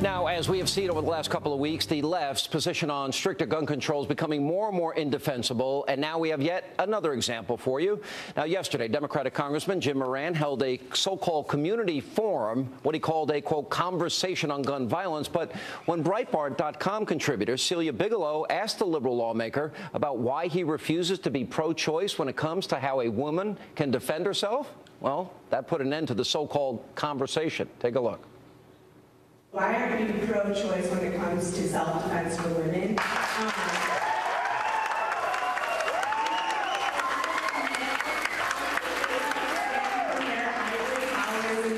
Now, as we have seen over the last couple of weeks, the left's position on stricter gun control is becoming more and more indefensible. And now we have yet another example for you. Now, yesterday, Democratic Congressman Jim Moran held a so-called community forum, what he called a, quote, conversation on gun violence. But when Breitbart.com contributor Celia Bigelow asked the liberal lawmaker about why he refuses to be pro-choice when it comes to how a woman can defend herself, well, that put an end to the so-called conversation. Take a look. Why aren't you pro-choice when it comes to self-defense for women? Um,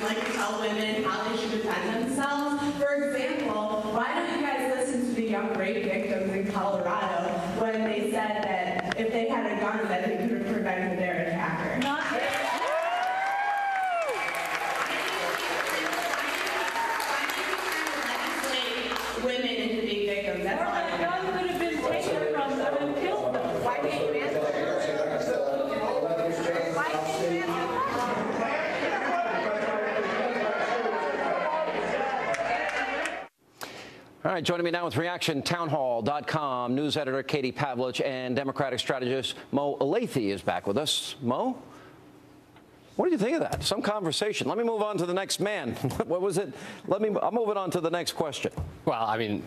like to tell women how they should defend themselves. For example, why don't you guys listen to the young rape victims in Colorado when they said that if they had a gun that they could have prevented their attacker? Not women into being victims. That's all I That gun could have been taken from them and killed them. Why can't you answer? Why can't you answer? All right, joining me now with reaction, townhall.com news editor Katie Pavlich and Democratic strategist Mo Elleithee is back with us. Mo, what do you think of that? Some conversation. Let me move on to the next man. what was it? Let me. I'm moving on to the next question. Well, I mean,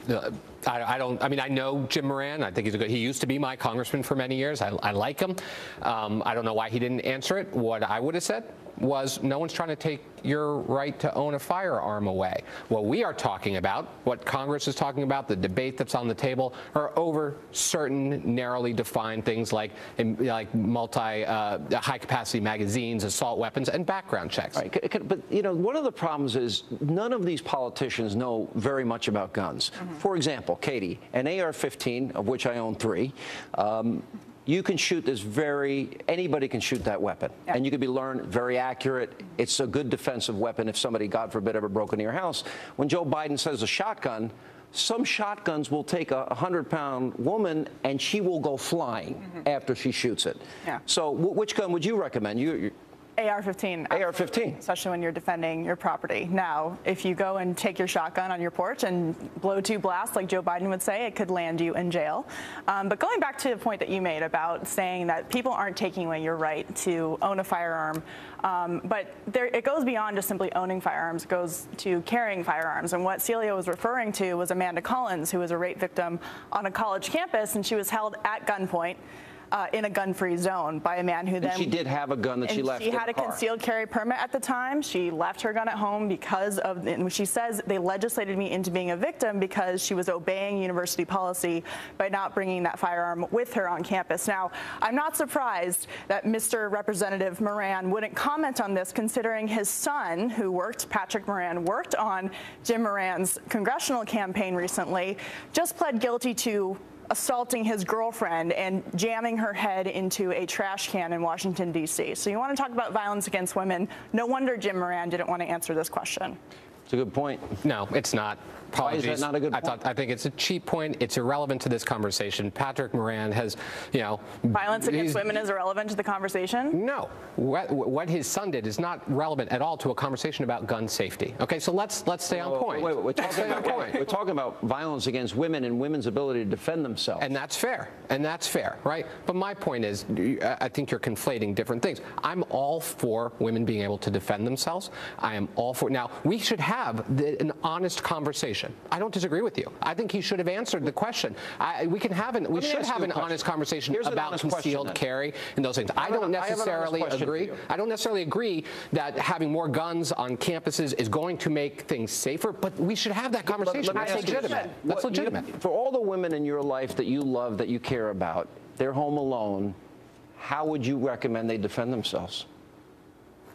I, I don't. I mean, I know Jim Moran. I think he's a good. He used to be my congressman for many years. I, I like him. Um, I don't know why he didn't answer it. What I would have said was, no one's trying to take your right to own a firearm away. What we are talking about, what Congress is talking about, the debate that's on the table, are over certain narrowly defined things like like multi uh, high capacity magazines, assault weapons, and background checks. Right, but you know, one of the problems is none of these politicians know very much about guns. For example, Katie, an AR-15, of which I own three. Um, you can shoot this very, anybody can shoot that weapon. And you can be learned very accurate. It's a good defensive weapon if somebody, God forbid, ever broke into your house. When Joe Biden says a shotgun, some shotguns will take a 100 pound woman and she will go flying after she shoots it. Yeah. So, wh- which gun would you recommend? You, you AR-15. AR-15. Especially when you're defending your property. Now, if you go and take your shotgun on your porch and blow two blasts, like Joe Biden would say, it could land you in jail. Um, but going back to the point that you made about saying that people aren't taking away your right to own a firearm, um, but there, it goes beyond just simply owning firearms. It goes to carrying firearms. And what Celia was referring to was Amanda Collins, who was a rape victim on a college campus, and she was held at gunpoint. Uh, in a gun-free zone by a man who then she did have a gun that she left She had a car. concealed carry permit at the time. She left her gun at home because of, and she says they legislated me into being a victim because she was obeying university policy by not bringing that firearm with her on campus. Now, I'm not surprised that Mr. Representative Moran wouldn't comment on this, considering his son, who worked, Patrick Moran, worked on Jim Moran's congressional campaign recently, just pled guilty to assaulting his girlfriend and jamming her head into a trash can in Washington, D.C. So you want to talk about violence against women? No wonder Jim Moran didn't want to answer this question. It's a good point. No, it's not. Why is that not a good I point? thought I think it's a cheap point. It's irrelevant to this conversation. Patrick Moran has, you know, Violence against women is irrelevant to the conversation? No, what, what his son did is not relevant at all to a conversation about gun safety. Okay, so let's let's stay on point. wait, wait, we're, talking about, point. we're talking about violence against women and women's ability to defend themselves. And that's fair. And that's fair, right? But my point is, I think you're conflating different things. I'm all for women being able to defend themselves. I am all for. Now, we should have the, an honest conversation. I don't disagree with you. I think he should have answered the question. I, we can have an. We should have an question. honest conversation Here's about honest concealed then. carry and those things. I an- don't necessarily question for agree. I don't necessarily agree that having more guns on campuses is going to make things safer. But we should have that conversation. Let me That's you legitimate. That's you- legitimate. for all the women in your life that you love, that you care about, they're home alone. How would you recommend they defend themselves?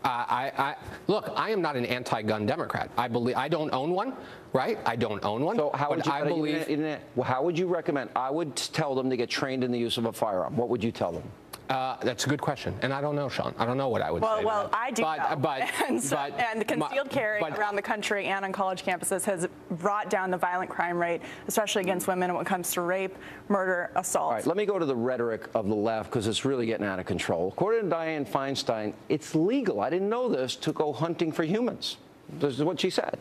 I, I, look, I am not an anti-gun Democrat. I believe I don't own one, right? I don't own one. So how would you, I believe how would you recommend? I would tell them to get trained in the use of a firearm. What would you tell them? Uh, that's a good question, and I don't know, Sean. I don't know what I would Well, say. well. I do but, know. But, and, so, but and the my- concealed carry but- around the country and on college campuses has brought down the violent crime rate, especially against women when it comes to rape, murder, assault. All right, let me go to the rhetoric of the left because it's really getting out of control. According to Dianne Feinstein, it's legal. I didn't know this to go hunting for humans. This is what she said.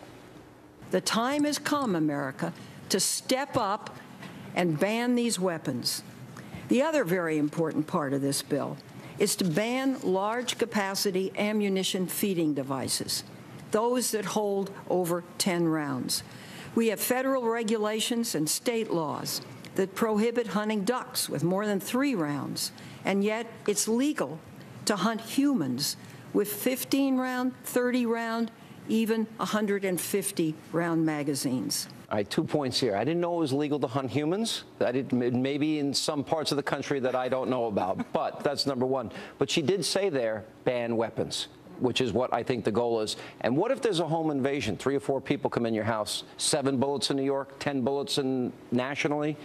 The time has come, America, to step up and ban these weapons. The other very important part of this bill is to ban large capacity ammunition feeding devices, those that hold over 10 rounds. We have federal regulations and state laws that prohibit hunting ducks with more than three rounds, and yet it's legal to hunt humans with 15 round, 30 round, even 150 round magazines. All right, two points here. I didn't know it was legal to hunt humans. Maybe in some parts of the country that I don't know about, but that's number one. But she did say there, ban weapons, which is what I think the goal is. And what if there's a home invasion? Three or four people come in your house, seven bullets in New York, 10 bullets in nationally?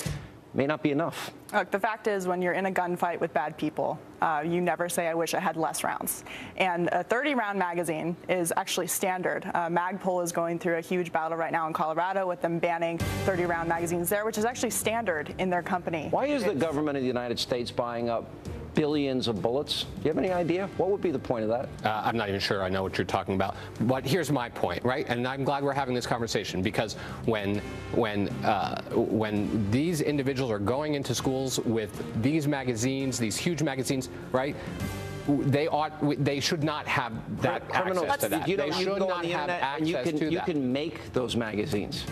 May not be enough. Look, the fact is, when you're in a gunfight with bad people, uh, you never say, I wish I had less rounds. And a 30 round magazine is actually standard. Uh, Magpul is going through a huge battle right now in Colorado with them banning 30 round magazines there, which is actually standard in their company. Why is the government of the United States buying up billions of bullets? Do you have any idea? What would be the point of that? Uh, I'm not even sure I know what you're talking about. But here's my point, right? And I'm glad we're having this conversation because when when uh, when these individuals are going into schools with these magazines, these huge magazines, right? They ought. They should not have that Criminals, access to that. You, know, they you should not have internet access you can to you that. can make those magazines.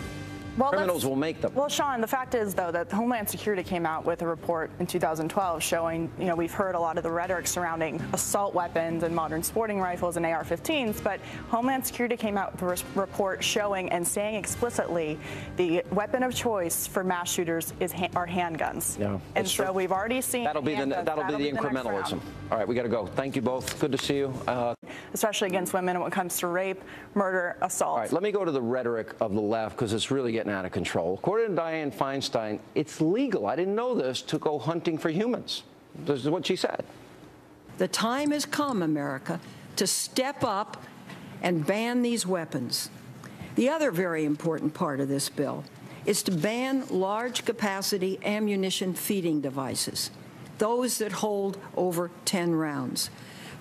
Well, Criminals will make them. Well, Sean, the fact is, though, that Homeland Security came out with a report in 2012 showing, you know, we've heard a lot of the rhetoric surrounding assault weapons and modern sporting rifles and AR-15s, but Homeland Security came out with a report showing and saying explicitly the weapon of choice for mass shooters is ha- are handguns. Yeah, and so true. we've already seen That'll be the handguns. that'll be the incrementalism. All right, we got to go. Thank you both. Good to see you. Uh, especially against women when it comes to rape, murder, assault. all right, let me go to the rhetoric of the left because it's really getting out of control. According to Dianne Feinstein, it's legal. I didn't know this to go hunting for humans. This is what she said. The time has come, America, to step up and ban these weapons. The other very important part of this bill is to ban large capacity ammunition feeding devices, those that hold over 10 rounds.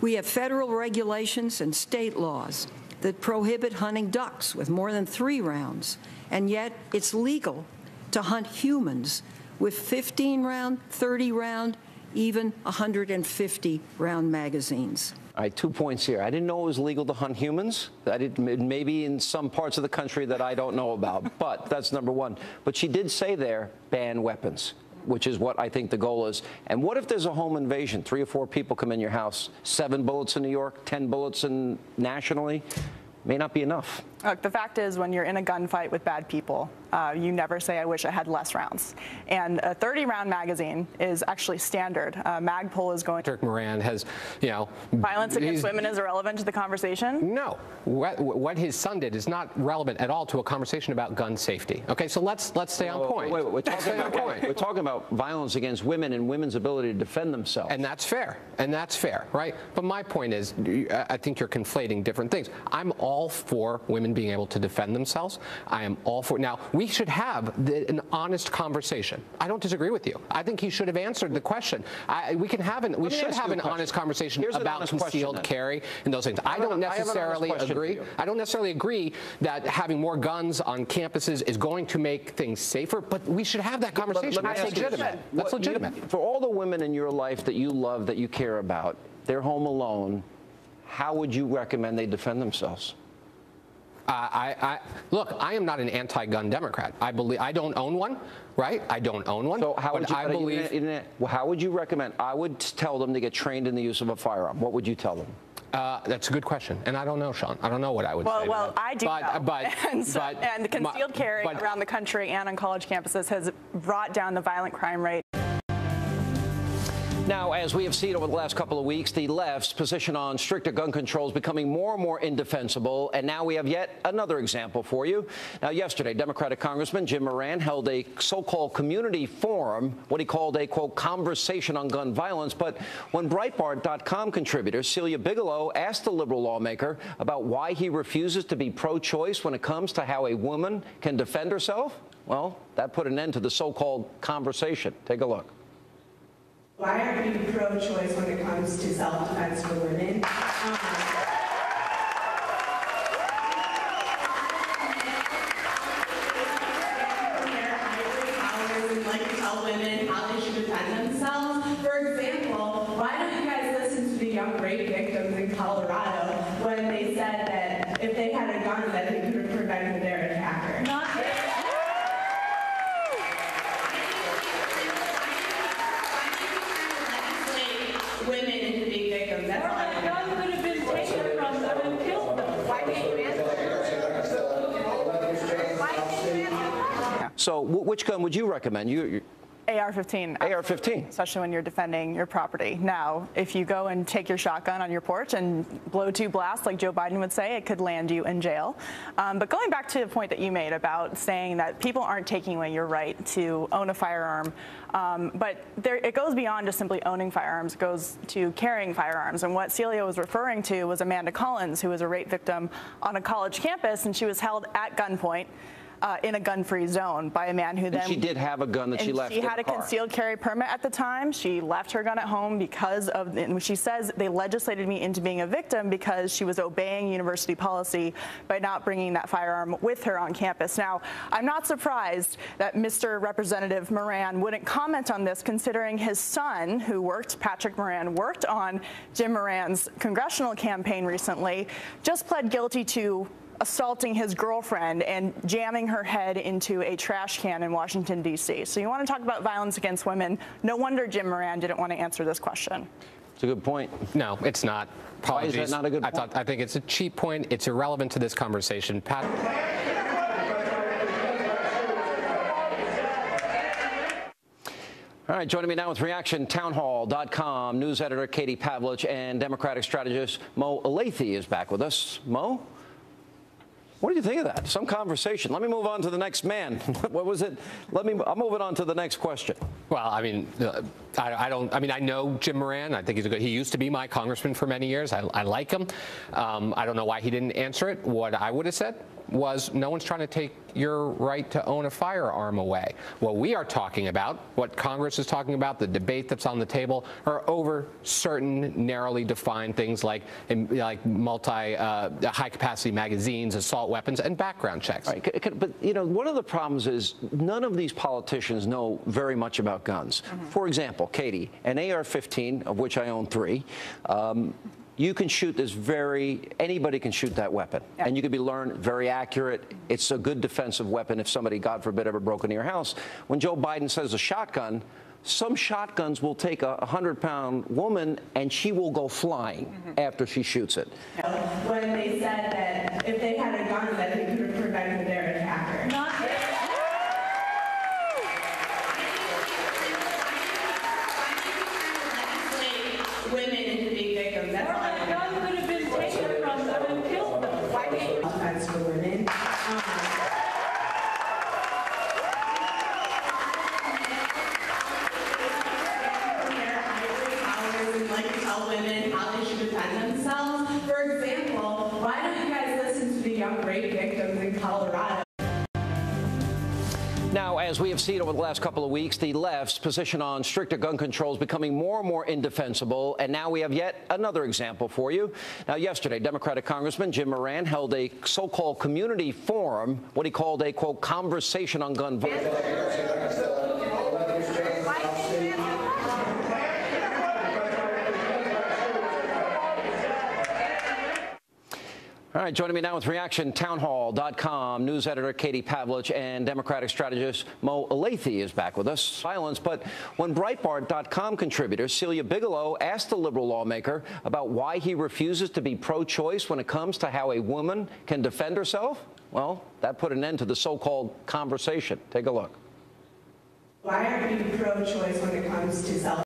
We have federal regulations and state laws that prohibit hunting ducks with more than three rounds, and yet it's legal to hunt humans with 15 round, 30 round, even 150 round magazines. All right, two points here. I didn't know it was legal to hunt humans. Maybe in some parts of the country that I don't know about, but that's number one. But she did say there, ban weapons, which is what I think the goal is. And what if there's a home invasion? Three or four people come in your house, seven bullets in New York, 10 bullets in nationally? May not be enough. Look, the fact is, when you're in a gunfight with bad people, uh, you never say, I wish I had less rounds. And a 30 round magazine is actually standard. Uh, Magpul is going to. Patrick Moran has, you know, Violence against women is irrelevant to the conversation. No, what, what his son did is not relevant at all to a conversation about gun safety. Okay, so let's let's stay on point. wait, wait, we're, talking about, point. we're talking about violence against women and women's ability to defend themselves. And that's fair. And that's fair, right? But my point is, I I think you're conflating different things. I'm all for women being able to defend themselves. I am all for. it. Now, we should have the, an honest conversation. I don't disagree with you. I think he should have answered the question. I, we can have an. We should have an question. honest conversation Here's about honest concealed then. carry and those things. I don't I honest necessarily question for agree. I don't necessarily agree that having more guns on campuses is going to make things safer. But we should have that conversation. That's you legitimate. What That's you- legitimate. for all the women in your life that you love, that you care about, they're home alone. How would you recommend they defend themselves? I, I, look, I am not an anti-gun Democrat. I believe I don't own one, right? I don't own one. So how would you? I but you believe didn't- you didn't- well, how would you recommend? I would tell them to get trained in the use of a firearm. What would you tell them? uh, that's a good question, and I don't know, Sean. I don't know what I would Well, say. to well. I do but, know. But, and, so, but and my- concealed carry but- around the country and on college campuses has brought down the violent crime rate. Now, as we have seen over the last couple of weeks, the left's position on stricter gun control is becoming more and more indefensible, and now we have yet another example for you. Now, yesterday, Democratic Congressman Jim Moran held a so-called community forum, what he called a, quote, conversation on gun violence, but when Breitbart.com contributor Celia Bigelow asked the liberal lawmaker about why he refuses to be pro-choice when it comes to how a woman can defend herself, well, that put an end to the so-called conversation. Take a look. Why aren't you pro-choice when it comes to self-defense for women? Um, like to tell women how they should defend themselves. For example, why don't you guys listen to the young rape victims in Colorado when they said that if they had a gun that they could have prevented their attacker? Not Legislate women into being victims. That's Or all I that want. gun could have been taken from them and killed them. Why can't you answer? Why can't you answer? So wh- which gun would you recommend? You, you AR-15. AR-15. Especially when you're defending your property. Now, if you go and take your shotgun on your porch and blow two blasts, like Joe Biden would say, it could land you in jail. Um, but going back to the point that you made about saying that people aren't taking away your right to own a firearm, um, but there, it goes beyond just simply owning firearms. It goes to carrying firearms. And what Celia was referring to was Amanda Collins, who was a rape victim on a college campus, and she was held at gunpoint. Uh, in a gun-free zone by a man who then she did have a gun that she left She had a car. concealed carry permit at the time. She left her gun at home because of, and she says they legislated me into being a victim because she was obeying university policy by not bringing that firearm with her on campus. Now, I'm not surprised that Mr. Representative Moran wouldn't comment on this, considering his son, who worked, Patrick Moran, worked on Jim Moran's congressional campaign recently, just pled guilty to assaulting his girlfriend and jamming her head into a trash can in Washington, D.C. So you want to talk about violence against women? No wonder Jim Moran didn't want to answer this question. It's a good point. No, it's not. Why is Apologies. that not a good I, thought, I think it's a cheap point. It's irrelevant to this conversation. Pat. All right, joining me now with ReactionTownHall.com news editor Katie Pavlich and Democratic strategist Mo Elleithee is back with us. Mo, what do you think of that? Some conversation. Let me move on to the next man. what was it? Let me. I'm moving on to the next question. Well, I mean, uh, I, I don't. I mean, I know Jim Moran. I think he's a good. He used to be my congressman for many years. I, I like him. Um, I don't know why he didn't answer it. What I would have said was, no one's trying to take your right to own a firearm away. What we are talking about, what Congress is talking about, the debate that's on the table, are over certain narrowly defined things like like multi uh, high capacity magazines, assault weapons, and background checks. Right, but you know, one of the problems is none of these politicians know very much about guns. For example, Katie, an AR-15, of which I own three. Um, you can shoot this very, anybody can shoot that weapon. Yeah. And you can be learned very accurate. It's a good defensive weapon if somebody, God forbid, ever broke into your house. When Joe Biden says a shotgun, some shotguns will take a 100 pound woman and she will go flying after she shoots it. When they said that if they had a gun that they could have prevented their attacker. Not Legislate women into being victims. That's Or all I that want. gun could have been taken from them and killed them. Why can't you offense for women? Um, their ivory towers and like to tell women how they should defend themselves. For example, why don't you guys listen to the young rape victims in Colorado? Now, as we have seen over the last couple of weeks, the left's position on stricter gun control is becoming more and more indefensible, and now we have yet another example for you. Now, yesterday, Democratic Congressman Jim Moran held a so-called community forum, what he called a, quote, conversation on gun violence. All right, joining me now with ReactionTownHall.com news editor Katie Pavlich and Democratic strategist Mo Elleithee is back with us. Violence, but when Breitbart.com contributor Celia Bigelow asked the liberal lawmaker about why he refuses to be pro-choice when it comes to how a woman can defend herself, well, that put an end to the so-called conversation. Take a look. Why aren't you pro-choice when it comes to self